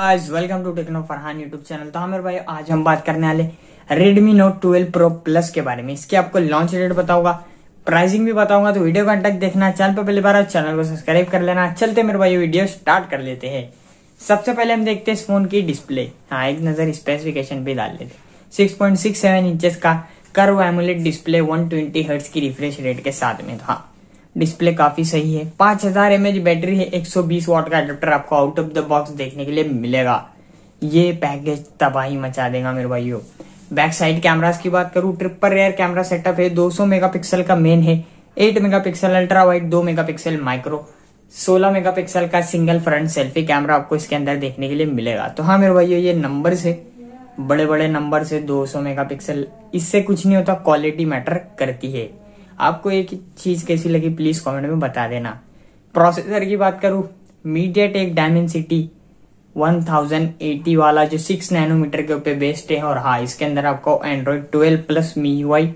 आज welcome to techno Farhan YouTube channel तो हाँ मेरे भाई, आज हम बात करने वाले Redmi Note 12 Pro Plus के बारे में। इसके आपको लॉन्च डेट बताऊँगा प्राइसिंग भी बताऊँगा तो वीडियो का तक देखना चैनल पर पहली बार चैनल को सब्सक्राइब कर लेना। चलते मेरे भाई वीडियो स्टार्ट कर लेते हैं। सबसे पहले हम देखते हैं इस फ़ोन की डिस्प्ले हाँ एक नज़र स्पेसिफिकेशन पे डाल लेते six point six seven inches का curve AMOLED display one twenty hertz की रिफ्रेश रेट के साथ में। हाँ डिस्प्ले काफ़ी सही है। पाँच हज़ार एमएच बैटरी है 120 वॉट का एडेप्टर आपको आउट ऑफ़ द बॉक्स देखने के लिए मिलेगा। ये पैकेज तबाही मचा देगा मेरे भाइयों। बैक साइड कैमरास की बात करूँ ट्रिपल रेयर कैमरा सेटअप है 200 मेगापिक्सल का मेन है 8 megapixel ultra wide 2 megapixel micro 16 megapixel का सिंगल फ्रंट सेल्फी कैमरा आपको इसके अंदर देखने के लिए मिलेगा। तो हाँ मेरे भाइयों, ये नंबर से बड़े बड़े नंबर से 200 मेगापिक्सल इससे कुछ नहीं होता क्वालिटी मैटर करती है। आपको एक चीज़ कैसी लगी प्लीज़ कमेंट में बता देना। प्रोसेसर की बात करूँ मीडिया टेक डायमेंसिटी 1080 वाला जो 6 नैनोमीटर के ऊपर बेस्ड है और हाँ इसके अंदर आपको Android 12 plus MIUI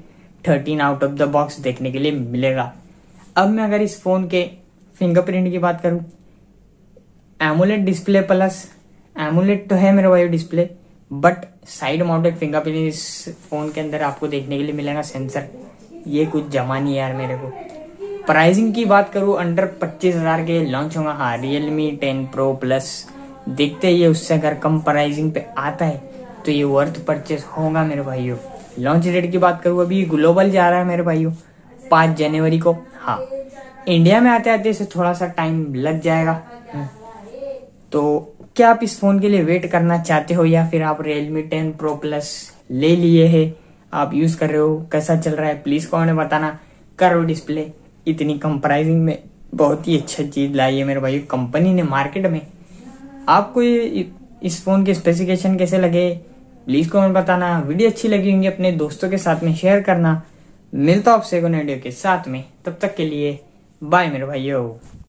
thirteen out of the box देखने के लिए मिलेगा। अब मैं अगर इस फ़ोन के फिंगरप्रिंट की बात करूँ एमुलेट डिस्प्ले प्लस एमुलेट तो है मेरे भाई display but side mounted fingerprint इस फ़ोन के अंदर आपको देखने के लिए मिलेगा सेंसर ये कुछ जमा नहीं यार मेरे को। प्राइसिंग की बात करूँ अंडर पच्चीस हज़ार के लॉन्च होगा। हाँ रियलमी टेन प्रो प्लस देखते ये उससे अगर कम प्राइसिंग पे आता है तो ये वर्थ परचेस होगा मेरे भाइयों। लॉन्च डेट की बात करूँ, अभी ग्लोबल जा रहा है मेरे भाइयों। पाँच जनवरी को। हाँ इंडिया में आते आते इसे थोड़ा सा टाइम लग जाएगा। तो क्या आप इस फ़ोन के लिए वेट करना चाहते हो, या फिर आप रियलमी टेन प्रो प्लस ले लिए है? आप यूज़ कर रहे हो, कैसा चल रहा है प्लीज़ कॉमेंट में बताना। करो डिस्प्ले इतनी कम प्राइसिंग में बहुत ही अच्छा चीज़ लाई है मेरे भाई। कंपनी ने मार्केट में। आपको ये इस फ़ोन के स्पेसिफिकेशन कैसे लगे? प्लीज़ कमेंट बताना। वीडियो अच्छी लगी होंगी अपने दोस्तों के साथ में शेयर करना। मिलता आपसे वीडियो के साथ में। तब तक के लिए बाय मेरे भाइयों।